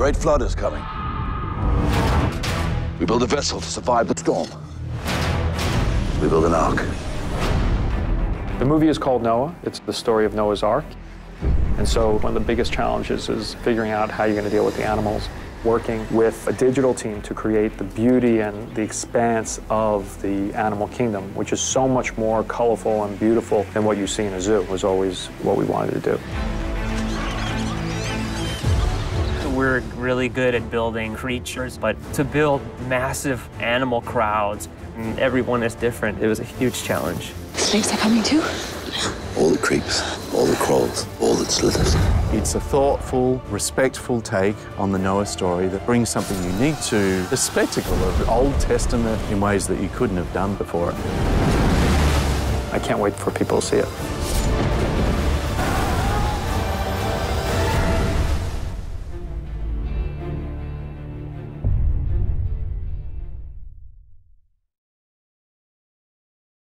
great flood is coming. We build a vessel to survive the storm. We build an ark. The movie is called Noah. It's the story of Noah's Ark. And so one of the biggest challenges is figuring out how you're going to deal with the animals, working with a digital team to create the beauty and the expanse of the animal kingdom, which is so much more colorful and beautiful than what you see in a zoo, was always what we wanted to do. We're really good at building creatures, but to build massive animal crowds, and everyone is different, it was a huge challenge. Snakes are coming too? All the creeps, all the crawls, all the slithers. It's a thoughtful, respectful take on the Noah story that brings something unique to the spectacle of the Old Testament in ways that you couldn't have done before. I can't wait for people to see it.